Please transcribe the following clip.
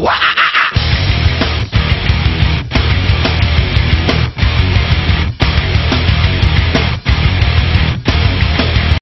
Wow!